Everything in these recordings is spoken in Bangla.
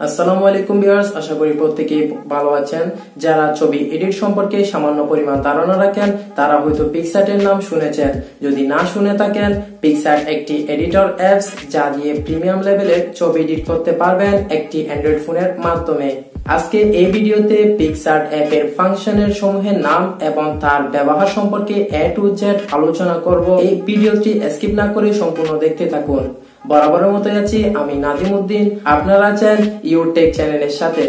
আসসালামু আলাইকুম ভিউয়ার্স, আশা করি প্রত্যেকেই ভালো আছেন। যারা ছবি এডিট সম্পর্কে সামান্য পরিমাণ ধারণা রাখেন, তারা হয়তো নাম শুনেছেন। যদি না শুনে থাকেন একটি এডিটর অ্যাপস যা দিয়ে প্রিমিয়াম লেভেলের ছবি এডিট করতে পারবেন একটি অ্যান্ড্রয়েড ফোনের মাধ্যমে। আজকে এই ভিডিওতে পিকসার্ট অ্যাপের ফাংশনের সমূহের নাম এবং তার ব্যবহার সম্পর্কে এ টু জেড আলোচনা করব। এই ভিডিওটি স্কিপ না করে সম্পূর্ণ দেখতে থাকুন। বরাবরের মতো আছি আমি নাজিম উদ্দিন। আপনারা আছেন ইউটেক চ্যানেলের সাথে।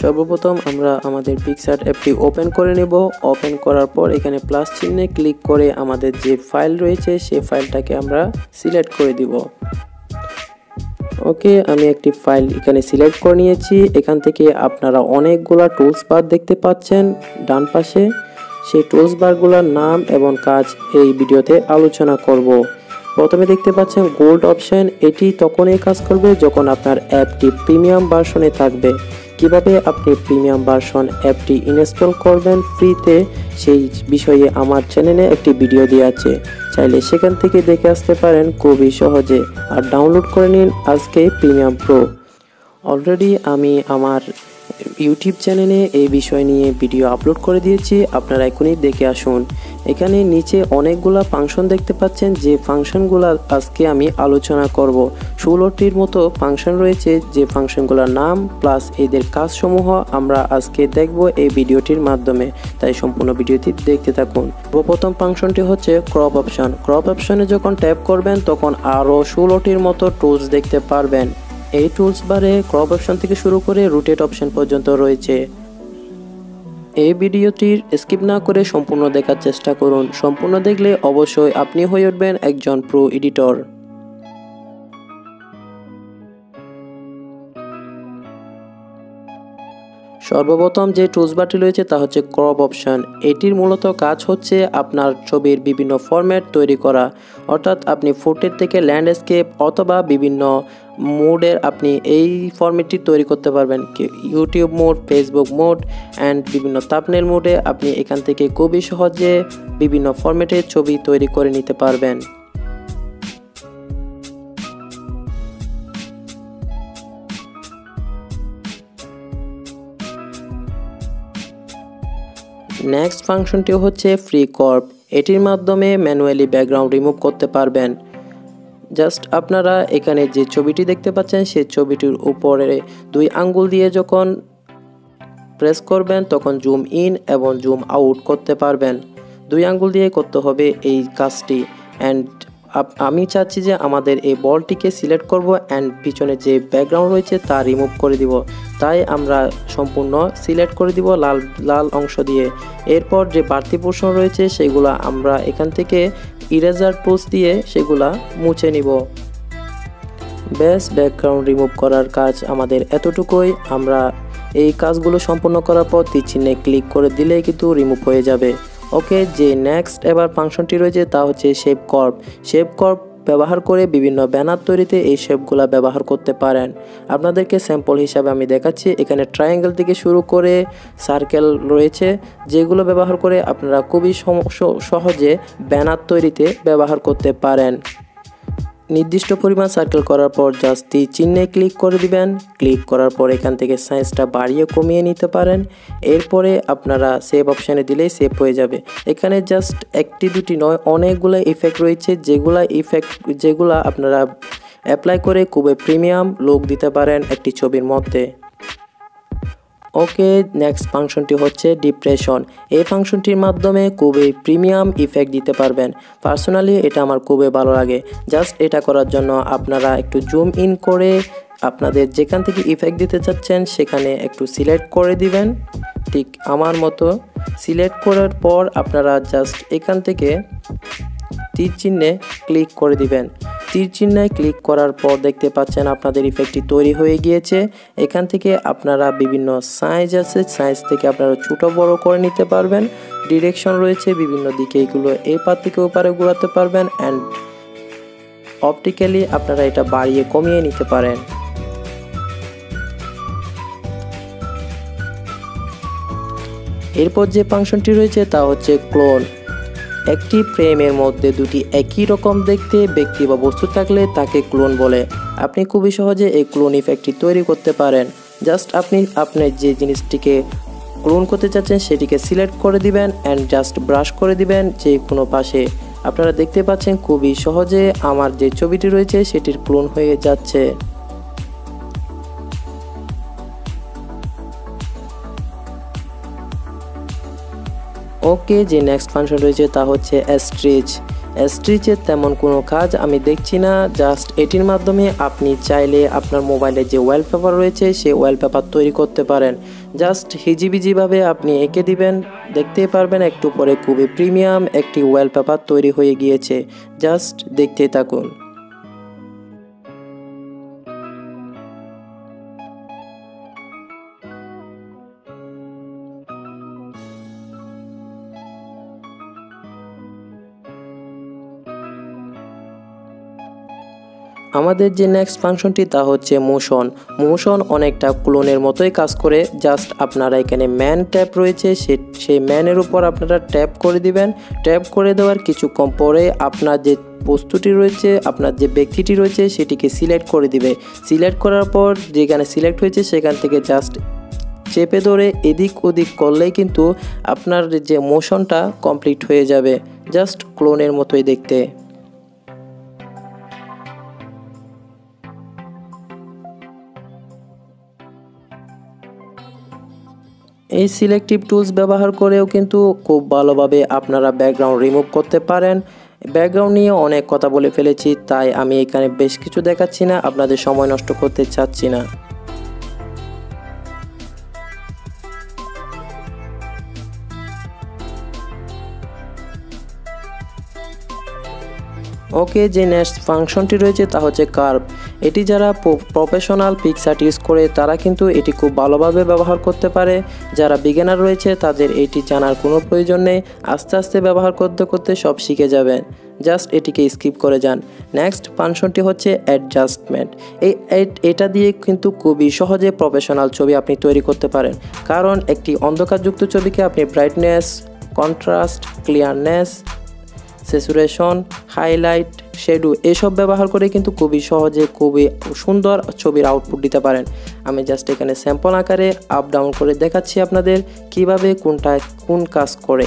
সর্বপ্রথম আমরা আমাদের পিকসার্ট অ্যাপটি ওপেন করে নেব। ওপেন করার পর এখানে প্লাস চিহ্নে ক্লিক করে আমাদের যে ফাইল রয়েছে সেই ফাইলটাকে আমরা সিলেক্ট করে দিব। ওকে, আমি একটি ফাইল এখানে সিলেক্ট করে নিয়েছি। এখান থেকে আপনারা অনেকগুলা টুলস বার দেখতে পাচ্ছেন ডান পাশে। সেই টুলস বারগুলোর নাম এবং কাজ এই ভিডিওতে আলোচনা করব। প্রথমে দেখতে পাচ্ছেন গোল্ড অপশন। এটি তখনই কাজ করবে যখন আপনার অ্যাপটি প্রিমিয়াম ভার্সনে থাকবে। কীভাবে আপনি প্রিমিয়াম ভার্সন অ্যাপটি ইনস্টল করবেন ফ্রিতে সেই বিষয়ে আমার চ্যানেলে একটি ভিডিও দেওয়া আছে। চাইলে সেখান থেকে দেখে আসতে পারেন খুবই সহজে। আর ডাউনলোড করে নিন আজকে প্রিমিয়াম প্রো। অলরেডি আমি আমার ইউটিউব চ্যানেলে এই বিষয় নিয়ে ভিডিও আপলোড করে দিয়েছি, আপনারা এখনই দেখে আসুন। এখানে নিচে অনেকগুলা ফাংশন দেখতে পাচ্ছেন, যে ফাংশনগুলো আজকে আমি আলোচনা করব। ষোলোটির মতো ফাংশন রয়েছে, যে ফাংশনগুলোর নাম প্লাস এদের কাজসমূহ আমরা আজকে দেখব এই ভিডিওটির মাধ্যমে। তাই সম্পূর্ণ ভিডিওটি দেখতে থাকুন। প্রথম ফাংশনটি হচ্ছে ক্রপ অপশন ক্রপ অপশনে যখন ট্যাপ করবেন, তখন আরও ষোলোটির মতো টুলস দেখতে পারবেন। এই টুলস বারে ক্রপ অপশন থেকে শুরু করে রুটেট অপশন পর্যন্ত রয়েছে। এই ভিডিওটির স্কিপ না করে সম্পূর্ণ দেখার চেষ্টা করুন। সম্পূর্ণ দেখলে অবশ্যই আপনি হয়ে উঠবেন একজন প্রো এডিটর। সর্বপ্রথম যে টুলস বারটি রয়েছে তা হচ্ছে ক্রপ অপশন এটির মূলত কাজ হচ্ছে আপনার ছবির বিভিন্ন ফরম্যাট তৈরি করা। অর্থাৎ আপনি ফুটের থেকে ল্যান্ডস্কেপ অথবা বিভিন্ন মোডের আপনি এই ফরম্যাটটি তৈরি করতে পারবেন। YouTube mode Facebook mode and বিভিন্ন তাপনেল মোডে আপনি এখান থেকে খুবই সহজে বিভিন্ন ফরম্যাটের ছবি তৈরি করে নিতে পারবেন। নেক্সট ফাংশনটি হচ্ছে ফ্রি কর্প এটির মাধ্যমে ম্যানুয়ালি ব্যাকগ্রাউন্ড রিমুভ করতে পারবেন। জাস্ট আপনারা এখানে যে ছবিটি দেখতে পাচ্ছেন, সেই ছবিটির উপরে দুই আঙ্গুল দিয়ে যখন প্রেস করবেন, তখন জুম ইন এবং জুম আউট করতে পারবেন। দুই আঙ্গুল দিয়ে করতে হবে এই কাজটি। অ্যান্ড আমি চাচ্ছি যে আমাদের এই বলটিকে সিলেক্ট করব অ্যান্ড পিছনে যে ব্যাকগ্রাউন্ড রয়েছে তা রিমুভ করে দিব। তাই আমরা সম্পূর্ণ সিলেক্ট করে দিব লাল লাল অংশ দিয়ে। এরপর যে বাড়তি পোর্শন রয়েছে সেগুলো আমরা এখান থেকে ইরেজার টুলস দিয়ে সেগুলা মুছে নিব। বেস ব্যাকগ্রাউন্ড রিমুভ করার কাজ আমাদের এতটুকুই। আমরা এই কাজগুলো সম্পূর্ণ করার পর তীর চিহ্নে ক্লিক করে দিলেই কিন্তু রিমুভ হয়ে যাবে। ওকে, যে নেক্সট এবার ফাংশনটি রয়েছে তা হচ্ছে শেপ কর্প শেপ কর্প ব্যবহার করে বিভিন্ন ব্যানার তৈরিতে এই শেপগুলা ব্যবহার করতে পারেন। আপনাদেরকে স্যাম্পল হিসাবে আমি দেখাচ্ছি। এখানে ট্রায়াঙ্গেল থেকে শুরু করে সার্কেল রয়েছে, যেগুলো ব্যবহার করে আপনারা খুবই সহজে ব্যানার তৈরিতে ব্যবহার করতে পারেন। নির্দিষ্ট পরিমাণ সার্কেল করার পর জাস্ট চিহ্নে ক্লিক করে দিবেন। ক্লিক করার পর এখান থেকে সাইজটা বাড়িয়ে কমিয়ে নিতে পারেন। এরপরে আপনারা সেভ অপশানে দিলেই সেভ হয়ে যাবে। এখানে জাস্ট একটি দুটি নয়, অনেকগুলো ইফেক্ট রয়েছে। যেগুলা ইফেক্ট যেগুলা আপনারা অ্যাপ্লাই করে খুবই প্রিমিয়াম লোক দিতে পারেন একটি ছবির মধ্যে। ওকে নেক্সট ফাংশনটি হচ্ছে ডিপ্রেশন। এই ফাংশনটির মাধ্যমে খুবই প্রিমিয়াম ইফেক্ট দিতে পারবেন। পার্সোনালি এটা আমার খুবই ভালো লাগে। জাস্ট এটা করার জন্য আপনারা একটু জুম ইন করে আপনাদের যেখান থেকে ইফেক্ট দিতে চাচ্ছেন, সেখানে একটু সিলেক্ট করে দিবেন। ঠিক আমার মতো সিলেক্ট করার পর আপনারা জাস্ট এখান থেকে তীর চিহ্নে ক্লিক করে দিবেন। তীর চিহ্নে ক্লিক করার পর দেখতে পাচ্ছেন আপনাদের ইফেক্টটি তৈরি হয়ে গিয়েছে। এখান থেকে আপনারা বিভিন্ন সাইজ আছে সাইজ থেকে আপনারা ছোটো, বড় করে নিতে পারবেন। ডিরেকশন রয়েছে বিভিন্ন দিকে, এগুলো এই পার থেকে ওপারে ঘোরাতে পারবেন অ্যান্ড অপটিক্যালি আপনারা এটা বাড়িয়ে কমিয়ে নিতে পারেন। এরপর যে ফাংশনটি রয়েছে তা হচ্ছে ক্লোন একটি ফ্রেমের মধ্যে দুটি একই রকম দেখতে ব্যক্তি বা বস্তু থাকলে তাকে ক্লোন বলে। আপনি খুবই সহজে এই ক্লোন ইফেক্টটি তৈরি করতে পারেন। জাস্ট আপনি আপনার যে জিনিসটিকে ক্লোন করতে চাচ্ছেন সেটিকে সিলেক্ট করে দিবেন অ্যান্ড জাস্ট ব্রাশ করে দিবেন যে কোনো পাশে। আপনারা দেখতে পাচ্ছেন খুবই সহজে আমার যে ছবিটি রয়েছে সেটির ক্লোন হয়ে যাচ্ছে। ওকে, যে নেক্সট ফাংশন রয়েছে তা হচ্ছে স্ট্রিচ স্ট্রিচের তেমন কোনো কাজ আমি দেখছি না জাস্ট এটির মাধ্যমে আপনি চাইলে আপনার মোবাইলে যে ওয়ালপেপার রয়েছে সেই ওয়ালপেপার তৈরি করতে পারেন। জাস্ট হিজিবিজিভাবে আপনি এঁকে দিবেন, দেখতেই পারবেন একটু পরে খুবই প্রিমিয়াম একটি ওয়ালপেপার তৈরি হয়ে গিয়েছে। জাস্ট দেখতে থাকুন। আমাদের যে নেক্সট ফাংশনটি তা হচ্ছে মোশন মোশন অনেকটা ক্লোনের মতোই কাজ করে জাস্ট আপনারা এখানে ম্যান ট্যাপ রয়েছে, সে, সেই ম্যানের উপর আপনারা ট্যাপ করে দিবেন। ট্যাপ করে দেওয়ার কিছুক্ষণ পরে আপনার যে বস্তুটি রয়েছে, আপনার যে ব্যক্তিটি রয়েছে, সেটিকে সিলেক্ট করে দিবে। সিলেক্ট করার পর যেখানে সিলেক্ট হয়েছে, সেখান থেকে জাস্ট চেপে ধরে এদিক ওদিক করলেই কিন্তু আপনার যে মোশনটা কমপ্লিট হয়ে যাবে। জাস্ট ক্লোনের মতোই দেখতে। এই সিলেক্টিভ টুলস ব্যবহার করেও কিন্তু খুব ভালোভাবে আপনারা ব্যাকগ্রাউন্ড রিমুভ করতে পারেন। ব্যাকগ্রাউন্ড নিয়ে অনেক কথা বলে ফেলেছি, তাই আমি এখানে বেশ কিছু দেখাচ্ছি না, আপনাদের সময় নষ্ট করতে চাচ্ছি না। ওকে যে নেক্সট ফাংশনটি রয়েছে তা হচ্ছে কার্ভ এটি যারা প্রফেশনাল পিকচার ইউজ করে, তারা কিন্তু এটি খুব ভালোভাবে ব্যবহার করতে পারে। যারা বিগিনার রয়েছে, তাদের এটি জানার কোনো প্রয়োজন নেই। আস্তে আস্তে ব্যবহার করতে করতে সব শিখে যাবেন। জাস্ট এটিকে স্কিপ করে যান। নেক্সট ফাংশনটি হচ্ছে অ্যাডজাস্টমেন্ট এই এটা দিয়ে কিন্তু খুবই সহজে প্রফেশনাল ছবি আপনি তৈরি করতে পারেন। কারণ একটি অন্ধকারযুক্ত ছবিকে আপনি brightness contrast clearness saturation highlight shadow এসব ব্যবহার করে কিন্তু খুবই সহজে, খুবই সুন্দর ছবির আউটপুট দিতে পারেন। আমি জাস্ট এখানে স্যাম্পল আকারে আপ ডাউন করে দেখাচ্ছি আপনাদের কীভাবে কোনটা কোন কাজ করে।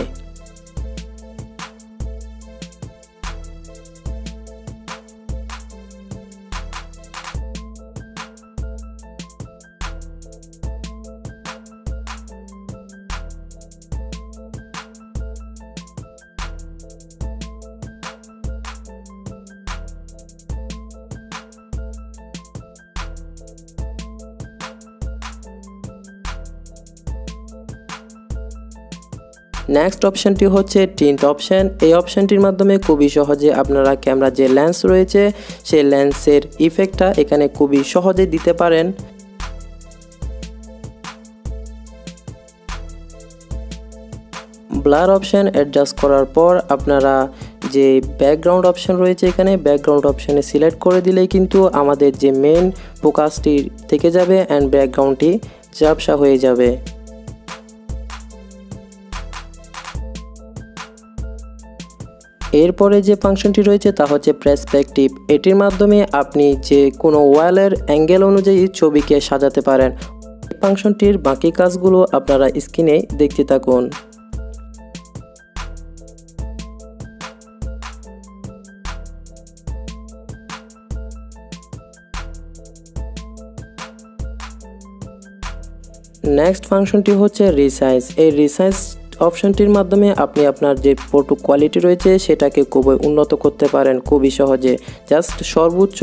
নেক্সট অপশানটি হচ্ছে টিন্ট অপশান এই অপশানটির মাধ্যমে খুবই সহজে আপনারা ক্যামেরা যে লেন্স রয়েছে, সেই লেন্সের ইফেক্টটা এখানে খুবই সহজে দিতে পারেন। ব্লার অপশান অ্যাডজাস্ট করার পর আপনারা যে ব্যাকগ্রাউন্ড অপশান রয়েছে এখানে ব্যাকগ্রাউন্ড অপশানে সিলেক্ট করে দিলেই কিন্তু আমাদের যে মেন ফোকাসটি থেকে যাবে অ্যান্ড ব্যাকগ্রাউন্ডটি ঝাপসা হয়ে যাবে। এরপরে যে ফাংশনটি রয়েছে তা হচ্ছে প্রেসপেকটিভ এটির মাধ্যমে আপনি যে কোনো ওয়ালের অ্যাঙ্গেল অনুযায়ী ছবিকে সাজাতে পারেন। ফাংশনটির বাকি কাজগুলো আপনারা স্ক্রিনে দেখতে থাকুন। নেক্সট ফাংশনটি হচ্ছে রিসাইজ এই রিসাইজ অপশনটির মাধ্যমে আপনি আপনার যে ফটো কোয়ালিটি রয়েছে, সেটাকে খুবই উন্নত করতে পারেন খুবই সহজে। জাস্ট সর্বোচ্চ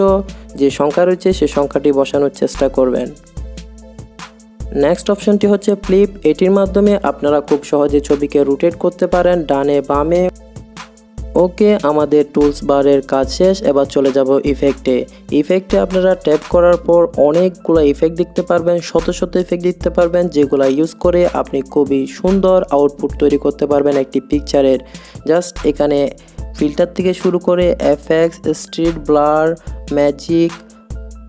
যে সংখ্যা রয়েছে, সে সংখ্যাটি বসানোর চেষ্টা করবেন। নেক্সট অপশনটি হচ্ছে ফ্লিপ এটির মাধ্যমে আপনারা খুব সহজে ছবিকে রোটেট করতে পারেন, ডানে বামে। ওকে আমাদের টুলস বারের কাজ শেষ, এবার চলে যাব ইফেক্টে ইফেক্টে আপনারা ট্যাপ করার পর অনেকগুলো ইফেক্ট দেখতে পারবেন, শত শত ইফেক্ট দেখতে পারবেন, যেগুলো ইউজ করে আপনি খুবই সুন্দর আউটপুট তৈরি করতে পারবেন একটি পিকচারের জাস্ট এখানে ফিল্টার থেকে শুরু করে FX street blur magic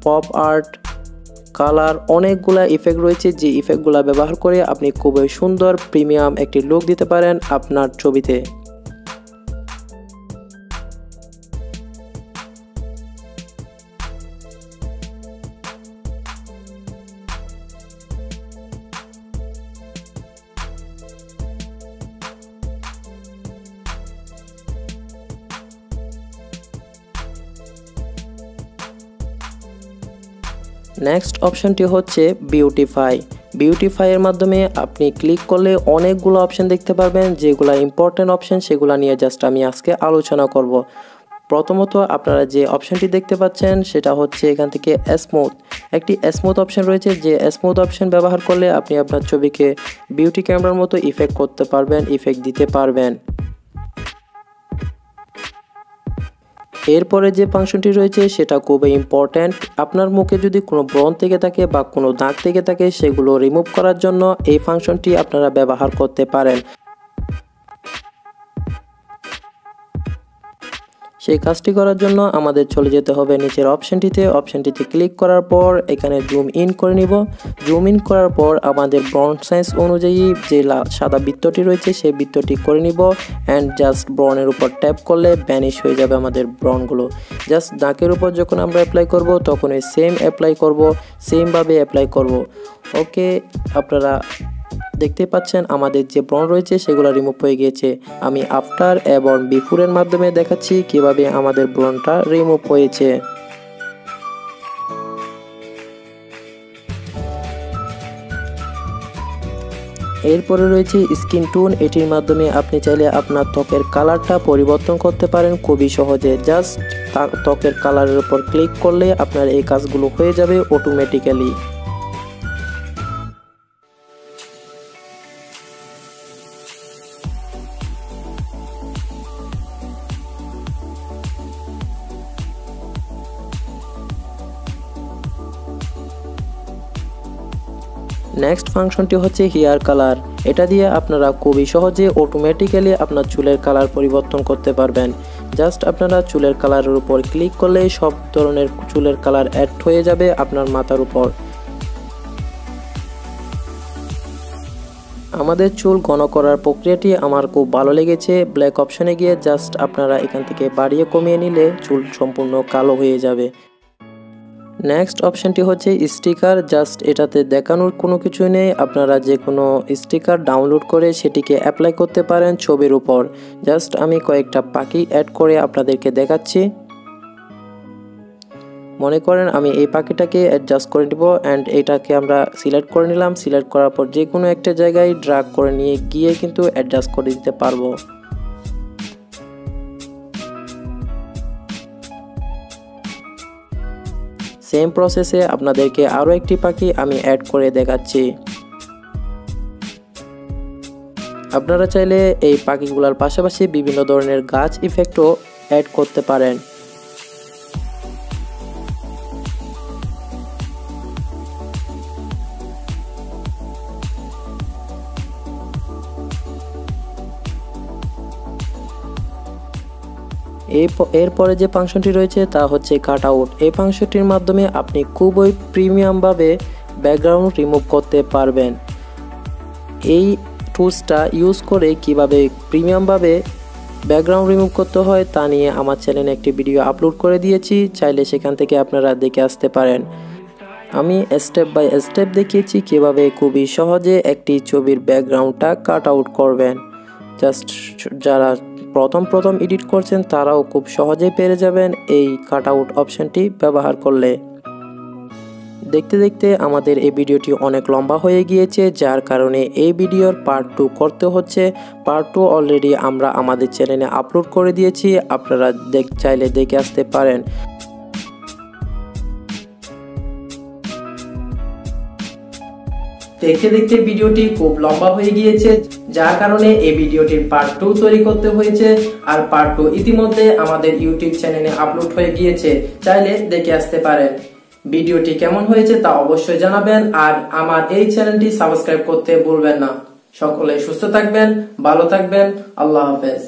pop art colour অনেকগুলা ইফেক্ট রয়েছে, যে ইফেক্টগুলো ব্যবহার করে আপনি খুবই সুন্দর প্রিমিয়াম একটি লুক দিতে পারেন আপনার ছবিতে। নেক্সট অপশনটি হচ্ছে বিউটিফাই বিউটিফাইয়ের মাধ্যমে আপনি ক্লিক করলে অনেকগুলো অপশন দেখতে পারবেন। যেগুলো ইম্পর্টেন্ট অপশন সেগুলো নিয়ে জাস্ট আমি আজকে আলোচনা করব। প্রথমত আপনারা যে অপশনটি দেখতে পাচ্ছেন, সেটা হচ্ছে এখান থেকে স্মুথ একটি স্মুথ অপশন রয়েছে, যে স্মুথ অপশন ব্যবহার করলে আপনি আপনার ছবিকে বিউটি ক্যামেরার মতো ইফেক্ট করতে পারবেন ইফেক্ট দিতে পারবেন। এরপরে যে ফাংশনটি রয়েছে সেটা খুবই ইম্পর্ট্যান্ট আপনার মুখে যদি কোনো ব্রণ থেকে থাকে বা কোনো দাগ থেকে থাকে সেগুলো রিমুভ করার জন্য এই ফাংশনটি আপনারা ব্যবহার করতে পারেন। সেই কাজটি করার জন্য আমাদের চলে যেতে হবে নিচের অপশনটিতে। অপশনটিতে ক্লিক করার পর এখানে জুম ইন করে নিব। জুম ইন করার পর আমাদের ব্রন সাইজ অনুযায়ী যে সাদা বৃত্তটি রয়েছে সেই বৃত্তটি করে নিব অ্যান্ড জাস্ট ব্রনের উপর ট্যাপ করলে ব্যানিশ হয়ে যাবে আমাদের ব্রনগুলো। জাস্ট দাঁকের উপর যখন আমরা অ্যাপ্লাই করব তখন ওই সেম অ্যাপ্লাই করব সেমভাবে অ্যাপ্লাই করব। ওকে আপনারা দেখতে পাচ্ছেন, আমাদের যে ব্রণ রয়েছে সেগুলো রিমুভ হয়ে গিয়েছে। আমি আফটার এবং বিফোরের মাধ্যমে দেখাচ্ছি কীভাবে আমাদের ব্রণটা রিমুভ হয়েছে। এরপরে রয়েছে স্কিন টোন এটির মাধ্যমে আপনি চাইলে আপনার ত্বকের কালারটা পরিবর্তন করতে পারেন খুবই সহজে। জাস্ট ত্বকের কালারের উপর ক্লিক করলে আপনার এই কাজগুলো হয়ে যাবে অটোমেটিক্যালি নেক্সট ফাংশনটি হচ্ছে হেয়ার কালার এটা দিয়ে আপনারা খুবই সহজে অটোমেটিক্যালি আপনার চুলের কালার পরিবর্তন করতে পারবেন। জাস্ট আপনারা চুলের কালারের উপর ক্লিক করলেই সব ধরনের চুলের কালার অ্যাড হয়ে যাবে আপনার মাথার উপর। আমাদের চুল ঘন করার প্রক্রিয়াটি আমার খুব ভালো লেগেছে। ব্ল্যাক অপশানে গিয়ে জাস্ট আপনারা এখান থেকে বাড়িয়ে কমিয়ে নিলে চুল সম্পূর্ণ কালো হয়ে যাবে। নেক্সট অপশানটি হচ্ছে স্টিকার জাস্ট এটাতে দেখানোর কোনো কিছু নেই। আপনারা যে কোনো স্টিকার ডাউনলোড করে সেটিকে অ্যাপ্লাই করতে পারেন ছবির উপর। জাস্ট আমি কয়েকটা পাখি অ্যাড করে আপনাদেরকে দেখাচ্ছি। মনে করেন আমি এই পাখিটাকে অ্যাডজাস্ট করে নিব অ্যান্ড এটাকে আমরা সিলেক্ট করে নিলাম। সিলেক্ট করার পর যে কোনো একটা জায়গায় ড্রাগ করে নিয়ে গিয়ে কিন্তু অ্যাডজাস্ট করে দিতে পারব। সেম প্রসেসে আপনাদেরকে আরও একটি পাখি আমি অ্যাড করে দেখাচ্ছি। আপনারা চাইলে এই পাখিগুলোর পাশাপাশি বিভিন্ন ধরনের গাছ ইফেক্টও অ্যাড করতে পারেন। এরপরে যে ফাংশনটি রয়েছে তা হচ্ছে কাট আউট এই ফাংশনটির মাধ্যমে আপনি খুবই প্রিমিয়ামভাবে ব্যাকগ্রাউন্ড রিমুভ করতে পারবেন। এই টুলসটা ইউজ করে কীভাবে প্রিমিয়ামভাবে ব্যাকগ্রাউন্ড রিমুভ করতে হয় তা নিয়ে আমার চ্যানেলে একটি ভিডিও আপলোড করে দিয়েছি। চাইলে সেখান থেকে আপনারা দেখে আসতে পারেন। আমি স্টেপ বাই স্টেপ দেখিয়েছি কীভাবে খুবই সহজে একটি ছবির ব্যাকগ্রাউন্ডটা কাট আউট করবেন জাস্ট যারা প্রথম প্রথম এডিট করছেন, তারাও খুব সহজেই পেরে যাবেন এই কাট আউট অপশানটি ব্যবহার করলে। দেখতে দেখতে আমাদের এই ভিডিওটি অনেক লম্বা হয়ে গিয়েছে, যার কারণে এই ভিডিওর পার্ট টু করতে হচ্ছে। পার্ট টু অলরেডি আমরা আমাদের চ্যানেলে আপলোড করে দিয়েছি, আপনারা দেখ, চাইলে দেখে আসতে পারেন। দেখতে দেখতে ভিডিওটি খুব লম্বা হয়ে গিয়েছে, যার কারণে এই ভিডিওটির পার্ট টু তৈরি করতে হয়েছে। আর পার্ট টু ইতিমধ্যে আমাদের ইউটিউব চ্যানেলে আপলোড হয়ে গিয়েছে, চাইলে দেখে আসতে পারেন। ভিডিওটি কেমন হয়েছে তা অবশ্যই জানাবেন, আর আমার এই চ্যানেলটি সাবস্ক্রাইব করতে ভুলবেন না। সকলে সুস্থ থাকবেন, ভালো থাকবেন, আল্লাহ হাফেজ।